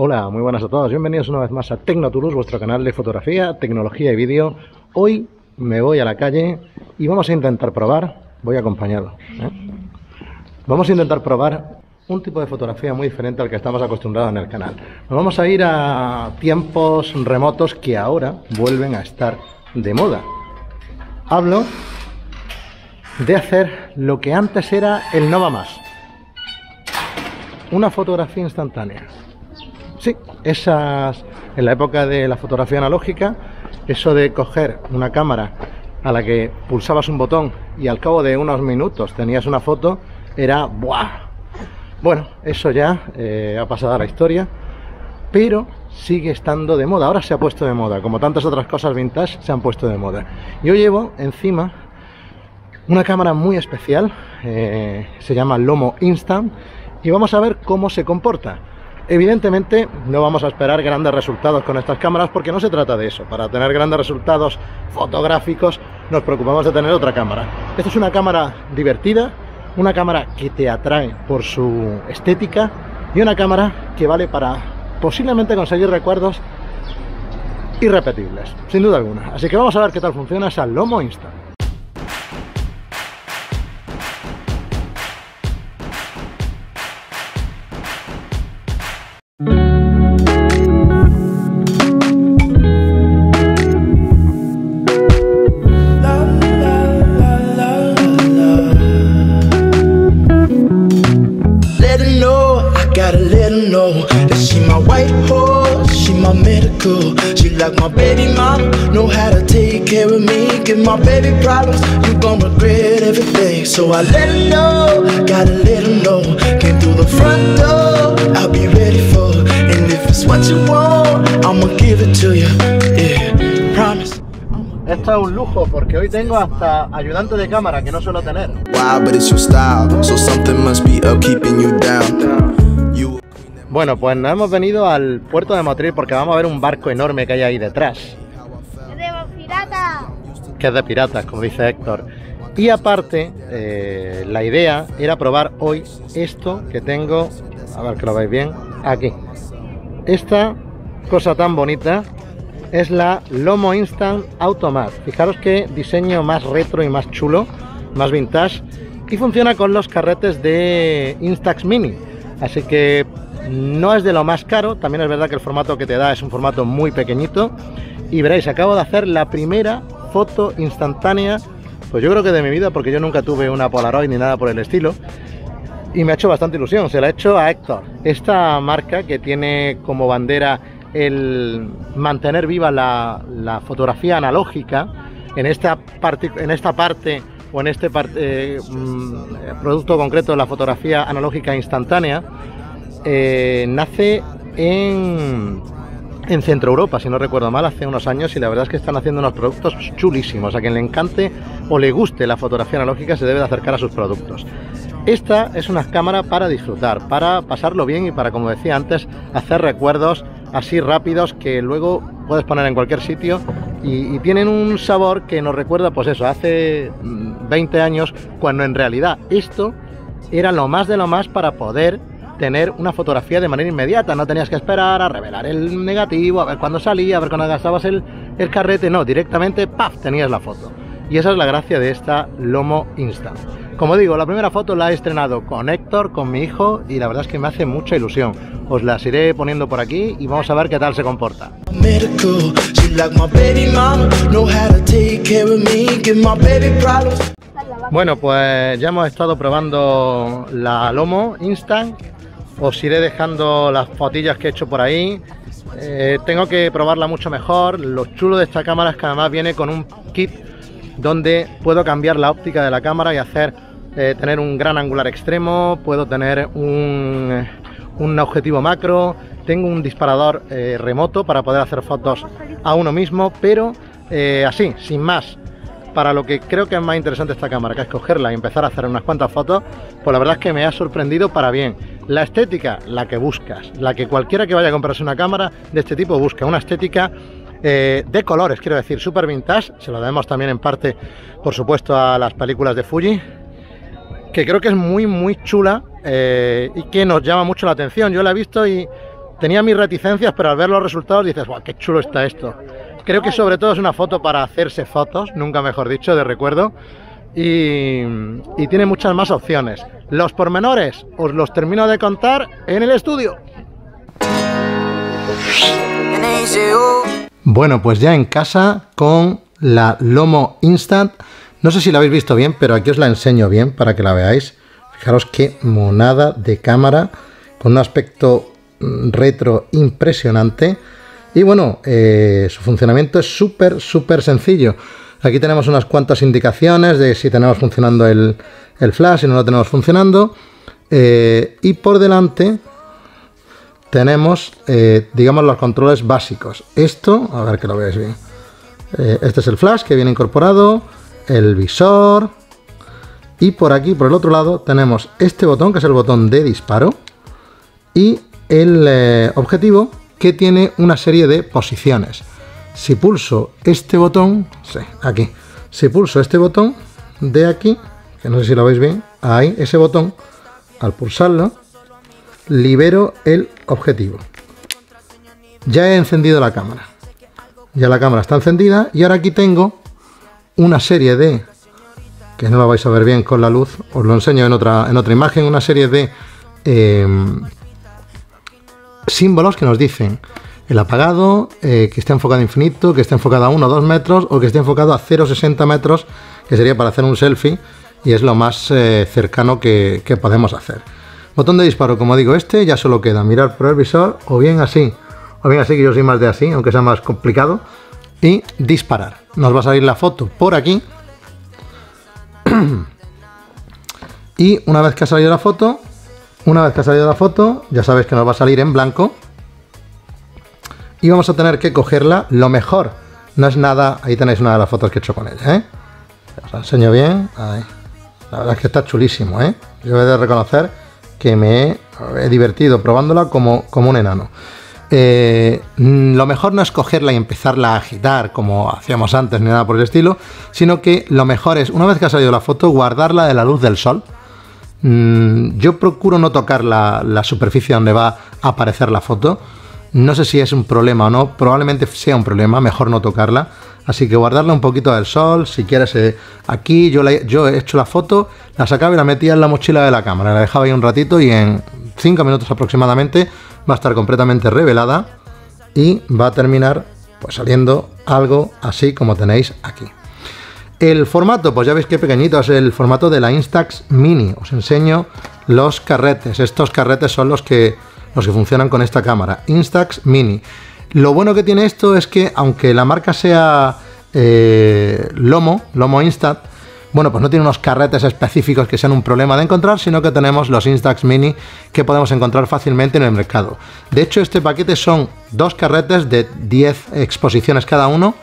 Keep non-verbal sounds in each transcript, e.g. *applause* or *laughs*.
Hola, muy buenas a todos. Bienvenidos una vez más a Tecnotulus, vuestro canal de fotografía, tecnología y vídeo. Hoy me voy a la calle y vamos a intentar probar, voy acompañado, ¿eh? vamos a intentar probar un tipo de fotografía muy diferente al que estamos acostumbrados en el canal. Nos vamos a ir a tiempos remotos que ahora vuelven a estar de moda. Hablo de hacer lo que antes era el no va más. Una fotografía instantánea. Esas en la época de la fotografía analógica, eso de coger una cámara a la que pulsabas un botón y al cabo de unos minutos tenías una foto, era ¡buah! Bueno, eso ya eh, ha pasado a la historia, pero sigue estando de moda. Ahora se ha puesto de moda, como tantas otras cosas vintage se han puesto de moda. Yo llevo encima una cámara muy especial, eh, se llama Lomo Instant, y vamos a ver cómo se comporta. Evidentemente no vamos a esperar grandes resultados con estas cámaras porque no se trata de eso. Para tener grandes resultados fotográficos nos preocupamos de tener otra cámara. Esta es una cámara divertida, una cámara que te atrae por su estética y una cámara que vale para posiblemente conseguir recuerdos irrepetibles, sin duda alguna. Así que vamos a ver qué tal funciona esa Lomo Instant. Like my baby mama, know how to take care of me. Give my baby problems, you gon' regret everything. So I let her know, gotta let her know. Came through the front door, I'll be ready for. And if it's what you want, I'ma give it to you. Yeah, promise. Esto es un lujo porque hoy tengo hasta ayudante de cámara que no suelo tener. Wow, but it's your style, so something must be up keeping you down. Bueno, pues nos hemos venido al puerto de Motril porque vamos a ver un barco enorme que hay ahí detrás, ¡De pirata! que es de piratas, como dice Héctor. Y aparte, eh, la idea era probar hoy esto que tengo, a ver que lo veis bien, aquí. Esta cosa tan bonita es la Lomo Instant Automat. Fijaros qué diseño más retro y más chulo, más vintage. Y funciona con los carretes de Instax Mini. Así que no es de lo más caro. También es verdad que el formato que te da es un formato muy pequeñito. Y veréis, acabo de hacer la primera foto instantánea. Pues yo creo que de mi vida, porque yo nunca tuve una Polaroid ni nada por el estilo y me ha hecho bastante ilusión. Se la he hecho a Héctor. Esta marca que tiene como bandera el mantener viva la, fotografía analógica en esta parte, en esta parte o en este eh, mm, producto concreto de la fotografía analógica instantánea eh, nace en en Centro Europa, si no recuerdo mal, hace unos años y la verdad es que están haciendo unos productos chulísimos. A quien le encante o le guste la fotografía analógica se debe de acercar a sus productos. Esta es una cámara para disfrutar, para pasarlo bien y para, como decía antes, hacer recuerdos así rápidos que luego puedes poner en cualquier sitio y, y tienen un sabor que nos recuerda, pues eso, hace mm, 20 años, cuando en realidad esto era lo más de lo más para poder tener una fotografía de manera inmediata. No tenías que esperar a revelar el negativo, a ver cuándo salía, a ver cuándo gastabas el, el carrete. No, directamente, ¡paf!, tenías la foto. Y esa es la gracia de esta Lomo Instant. Como digo, la primera foto la he estrenado con Héctor, con mi hijo, y la verdad es que me hace mucha ilusión. Os las iré poniendo por aquí y vamos a ver qué tal se comporta. Bueno, pues ya hemos estado probando la Lomo Instant. Os iré dejando las fotillas que he hecho por ahí. Eh, tengo que probarla mucho mejor. Lo chulo de esta cámara es que además viene con un kit donde puedo cambiar la óptica de la cámara y hacer eh, tener un gran angular extremo. Puedo tener un, un objetivo macro. Tengo un disparador eh, remoto para poder hacer fotos a uno mismo, pero así, sin más para lo que creo que es más interesante esta cámara, que es cogerla y empezar a hacer unas cuantas fotos, pues la verdad es que me ha sorprendido para bien. La estética, la que buscas, la que cualquiera que vaya a comprarse una cámara de este tipo busca, una estética eh, de colores, quiero decir, super vintage, se lo debemos también en parte, por supuesto, a las películas de Fuji, que creo que es muy, muy chula eh, y que nos llama mucho la atención. Yo la he visto y tenía mis reticencias, pero al ver los resultados dices, guau, qué chulo está esto. Creo que sobre todo es una foto para hacerse fotos, nunca mejor dicho, de recuerdo. Y, y tiene muchas más opciones. Los pormenores os los termino de contar en el estudio. Bueno, pues ya en casa con la Lomo Instant. No sé si la habéis visto bien, pero aquí os la enseño bien para que la veáis. Fijaros qué monada de cámara con un aspecto mm, retro impresionante. Y bueno, eh, su funcionamiento es súper, súper sencillo. Aquí tenemos unas cuantas indicaciones de si tenemos funcionando el, flash, si no lo tenemos funcionando. Eh, y por delante tenemos, eh, digamos, los controles básicos. Esto, a ver que lo veáis bien. Este es el flash que viene incorporado, el visor. Y por aquí, por el otro lado, tenemos este botón, que es el botón de disparo. Y el objetivo, que tiene una serie de posiciones. Si pulso este botón, sí, aquí. Si pulso este botón de aquí, que no sé si lo veis bien, ahí, ese botón, al pulsarlo, libero el objetivo. Ya he encendido la cámara. Ya la cámara está encendida y ahora aquí tengo una serie de, que no lo vais a ver bien con la luz, os lo enseño en otra, en otra imagen, una serie de em, símbolos que nos dicen el apagado, eh, que esté enfocado a infinito, que esté enfocado a 1 o 2 metros o que esté enfocado a 0,60 metros, que sería para hacer un selfie y es lo más eh, cercano que, podemos hacer. Botón de disparo, como digo, este ya solo queda mirar por el visor o bien así, o bien así que yo soy más de así, aunque sea más complicado, y disparar. Nos va a salir la foto por aquí. *clears throat* y una vez que ha salido la foto, una vez que ha salido la foto, ya sabéis que nos va a salir en blanco. Y vamos a tener que cogerla lo mejor. No es nada, ahí tenéis una de las fotos que he hecho con ella, ¿eh? Os la enseño bien. La verdad es que está chulísimo, ¿eh? Yo he de reconocer que me he, divertido probándola como, como un enano. Eh, lo mejor no es cogerla y empezarla a agitar como hacíamos antes ni nada por el estilo, sino que lo mejor es, una vez que ha salido la foto, guardarla de la luz del sol. Mm, yo procuro no tocar la, superficie donde va a aparecer la foto. No sé si es un problema o no, probablemente sea un problema, mejor no tocarla Así que guardarla un poquito del sol, si quieres, eh, aquí yo, yo he hecho la foto, la sacaba y la metía en la mochila de la cámara, la dejaba ahí un ratito y en 5 minutos aproximadamente va a estar completamente revelada y va a terminar pues saliendo algo así como tenéis aquí. El formato, pues ya veis qué pequeñito es el formato de la Instax Mini. Os enseño los carretes. Estos carretes son los que, los que funcionan con esta cámara. Instax Mini. Lo bueno que tiene esto es que, aunque la marca sea eh, Lomo, Lomo Instant, bueno, pues no tiene unos carretes específicos que sean un problema de encontrar, sino que tenemos los Instax Mini que podemos encontrar fácilmente en el mercado. De hecho, este paquete son dos carretes de 10 exposiciones cada uno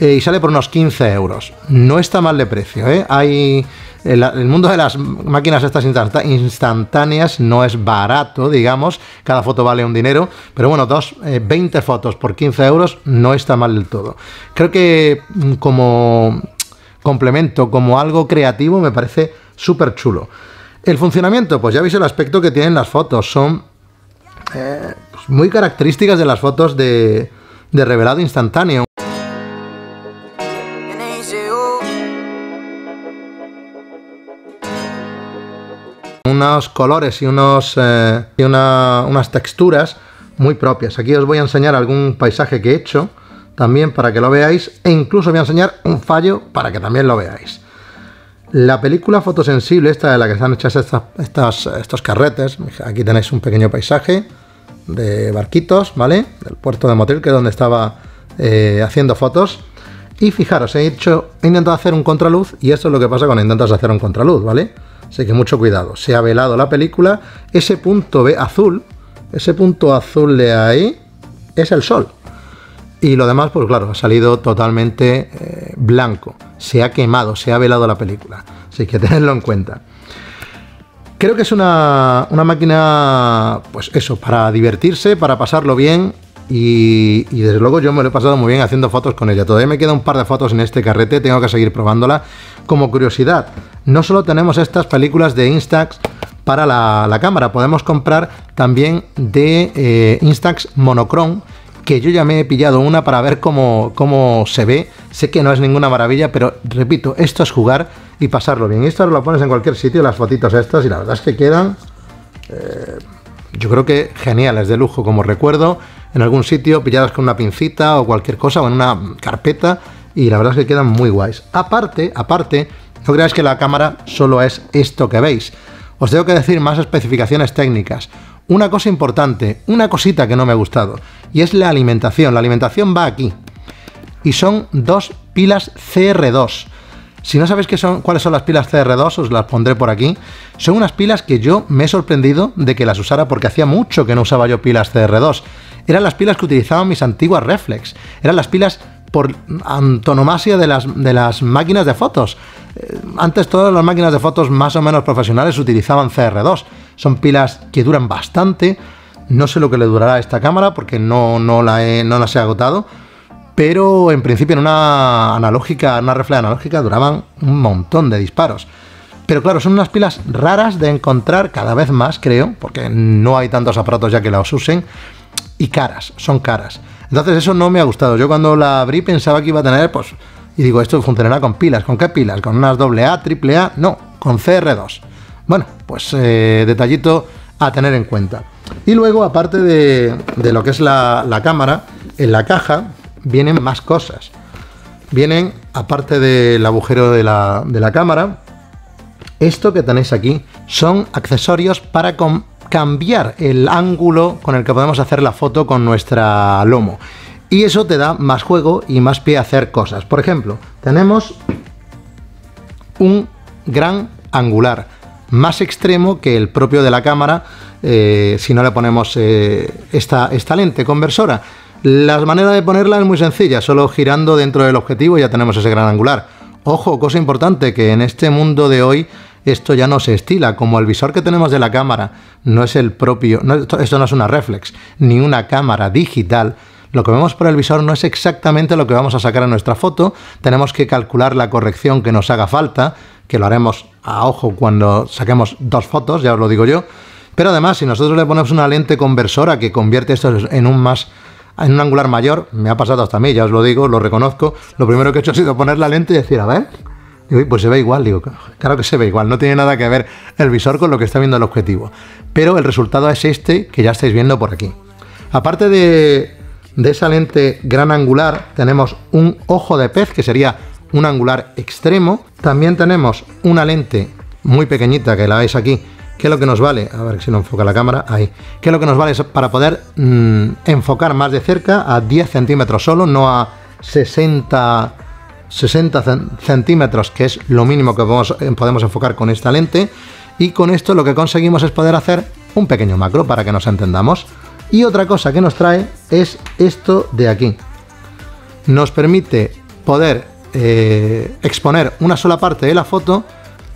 eh, y sale por unos 15 euros. No está mal de precio, ¿eh? Hay el, mundo de las máquinas estas instantáneas no es barato, digamos, cada foto vale un dinero, pero bueno, dos, 20 eh, fotos por 15 euros no está mal del todo. Creo que mm, como complemento, como algo creativo, me parece súper chulo. El funcionamiento, pues ya veis el aspecto que tienen las fotos, son eh, pues muy características de las fotos de revelado instantáneo. Unos colores y, unos, eh, y unas texturas muy propias. Aquí os voy a enseñar algún paisaje que he hecho también para que lo veáis e incluso voy a enseñar un fallo para que también lo veáis. La película fotosensible, esta de la que están hechas estas, estos carretes, aquí tenéis un pequeño paisaje de barquitos, ¿vale? Del puerto de Motel, que es donde estaba eh, haciendo fotos. Y fijaros, he, hecho, he intentado hacer un contraluz y esto es lo que pasa cuando intentas hacer un contraluz, ¿vale? Así que mucho cuidado. Se ha velado la película. Ese punto azul, ese punto azul de ahí, es el sol. Y lo demás, pues claro, ha salido totalmente eh, blanco. Se ha quemado, se ha velado la película. Así que *laughs* tenedlo en cuenta. Creo que es una, una máquina, pues eso, para divertirse, para pasarlo bien y, desde luego yo me lo he pasado muy bien haciendo fotos con ella. Todavía me queda un par de fotos en este carrete, tengo que seguir probándola. Como curiosidad, no solo tenemos estas películas de Instax para la, cámara. Podemos comprar también de eh, Instax Monochrome, que yo ya me he pillado una para ver cómo, cómo se ve. Sé que no es ninguna maravilla, pero repito, esto es jugar y pasarlo bien. Esto lo pones en cualquier sitio, las fotitos estas, y la verdad es que quedan, eh, yo creo que geniales, de lujo, como recuerdo, en algún sitio, pilladas con una pincita o cualquier cosa, o en una carpeta, y la verdad es que quedan muy guays. Aparte, aparte, no creáis que la cámara solo es esto que veis. Os tengo que decir más especificaciones técnicas. Una cosa importante, una cosita que no me ha gustado, y es la alimentación. La alimentación va aquí. Y son dos pilas CR2. Si no sabéis qué son, cuáles son las pilas CR2, os las pondré por aquí. Son unas pilas que yo me he sorprendido de que las usara porque hacía mucho que no usaba yo pilas CR2. Eran las pilas que utilizaban mis antiguas Reflex. Eran las pilas por antonomasia de las, de las máquinas de fotos. Eh, antes todas las máquinas de fotos más o menos profesionales utilizaban CR2. Son pilas que duran bastante. No sé lo que le durará a esta cámara porque no, no, la las he agotado. Pero en principio en una analógica, una reflex analógica duraban un montón de disparos. Pero claro, son unas pilas raras de encontrar cada vez más, creo, porque no hay tantos aparatos ya que las usen. Y caras, son caras. Entonces eso no me ha gustado. Yo cuando la abrí pensaba que iba a tener, pues, y digo, esto funcionará con pilas. ¿Con qué pilas? ¿Con unas AA, AAA? No, con CR2. Bueno, pues eh, detallito a tener en cuenta. Y luego, aparte de, lo que es la, la cámara, en la caja vienen más cosas. Vienen, aparte del agujero de la, de la cámara, esto que tenéis aquí son accesorios para cambiar el ángulo con el que podemos hacer la foto con nuestra lomo. Y eso te da más juego y más pie a hacer cosas. Por ejemplo, tenemos un gran angular, más extremo que el propio de la cámara eh, si no le ponemos eh, esta, lente conversora. La manera de ponerla es muy sencilla, solo girando dentro del objetivo ya tenemos ese gran angular. Ojo, cosa importante, que en este mundo de hoy esto ya no se estila, como el visor que tenemos de la cámara no es el propio, esto, esto no es una reflex, ni una cámara digital, lo que vemos por el visor no es exactamente lo que vamos a sacar en nuestra foto, tenemos que calcular la corrección que nos haga falta, que lo haremos a ojo cuando saquemos dos fotos, ya os lo digo yo, pero además si nosotros le ponemos una lente conversora que convierte esto en un más en un angular mayor, me ha pasado hasta a mí, ya os lo digo, lo reconozco, lo primero que he hecho ha sido poner la lente y decir, a ver, pues se ve igual, digo, claro que se ve igual, no tiene nada que ver el visor con lo que está viendo el objetivo. Pero el resultado es este que ya estáis viendo por aquí. Aparte de, de esa lente gran angular, tenemos un ojo de pez, que sería un angular extremo. También tenemos una lente muy pequeñita, que la veis aquí, que es lo que nos vale, a ver si no enfoca la cámara, ahí, que es lo que nos vale para poder mmm, enfocar más de cerca a 10 centímetros solo, no a 60 60 centímetros, que es lo mínimo que podemos, podemos, enfocar con esta lente. Y con esto lo que conseguimos es poder hacer un pequeño macro para que nos entendamos. Y otra cosa que nos trae es esto de aquí. Nos permite poder eh, exponer una sola parte de la foto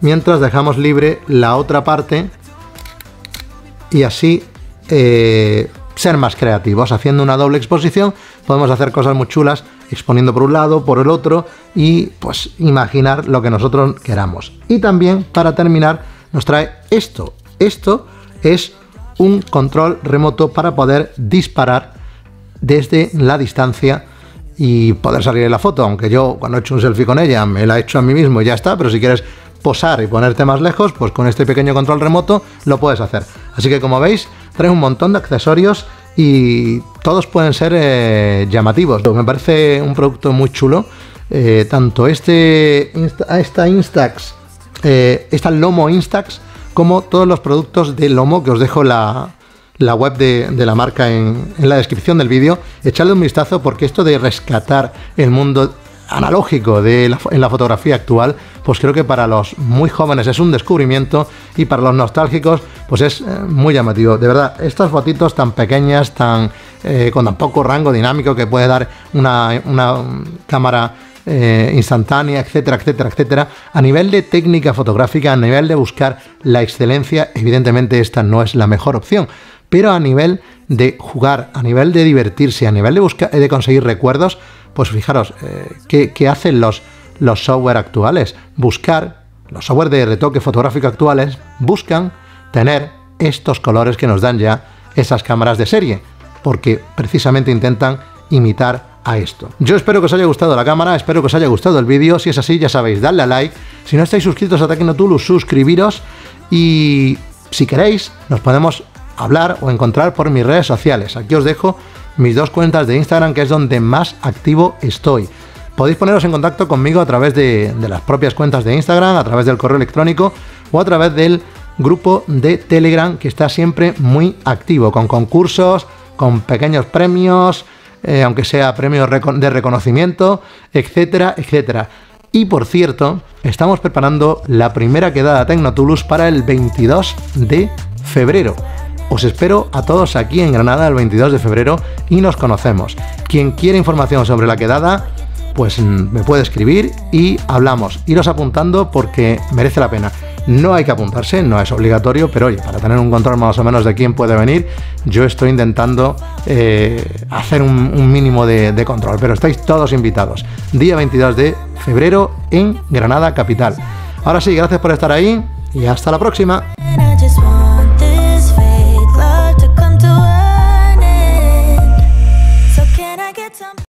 mientras dejamos libre la otra parte y así eh, ser más creativos. Haciendo una doble exposición podemos hacer cosas muy chulas exponiendo por un lado, por el otro y pues imaginar lo que nosotros queramos. Y también para terminar nos trae esto. Esto es un control remoto para poder disparar desde la distancia y poder salir en la foto. Aunque yo cuando he hecho un selfie con ella me la he hecho a mí mismo y ya está, pero si quieres posar y ponerte más lejos, pues con este pequeño control remoto lo puedes hacer. Así que como veis, trae un montón de accesorios y todos pueden ser eh, llamativos. Me parece un producto muy chulo. Eh, tanto este, esta Instax, eh, esta Lomo Instax, como todos los productos de Lomo, que os dejo la, la web de, la marca en, en la descripción del vídeo. Echadle un vistazo porque esto de rescatar el mundo analógico de en la fotografía actual, pues creo que para los muy jóvenes es un descubrimiento y para los nostálgicos, pues es eh, muy llamativo. De verdad, estas fotitos tan pequeñas, tan eh, con tan poco rango dinámico que puede dar una, cámara eh, instantánea, etcétera, etcétera, etcétera. A nivel de técnica fotográfica, a nivel de buscar la excelencia, evidentemente esta no es la mejor opción. Pero a nivel de jugar, a nivel de divertirse, a nivel de buscar, de conseguir recuerdos, pues fijaros, eh, ¿qué, ¿qué, hacen los, los software actuales? Buscar, los software de retoque fotográfico actuales, buscan tener estos colores que nos dan ya esas cámaras de serie, porque precisamente intentan imitar a esto. Yo espero que os haya gustado la cámara, espero que os haya gustado el vídeo, si es así ya sabéis, dadle a like, si no estáis suscritos a Tecnotulus, suscribiros y si queréis nos podemos hablar o encontrar por mis redes sociales. Aquí os dejo mis dos cuentas de Instagram que es donde más activo estoy. Podéis poneros en contacto conmigo a través de, las propias cuentas de Instagram, a través del correo electrónico o a través del grupo de Telegram que está siempre muy activo, con concursos, con pequeños premios, eh, aunque sea premios de reconocimiento, etcétera, etcétera. Y por cierto, estamos preparando la primera quedada Tecnotulus para el 22 de febrero. Os espero a todos aquí en Granada el 22 de febrero y nos conocemos. Quien quiere información sobre la quedada, pues mm, me puede escribir y hablamos. Iros apuntando porque merece la pena. No hay que apuntarse, no es obligatorio, pero oye, para tener un control más o menos de quién puede venir, yo estoy intentando eh, hacer un, mínimo de, de control. Pero estáis todos invitados. Día 22 de febrero en Granada Capital. Ahora sí, gracias por estar ahí y hasta la próxima.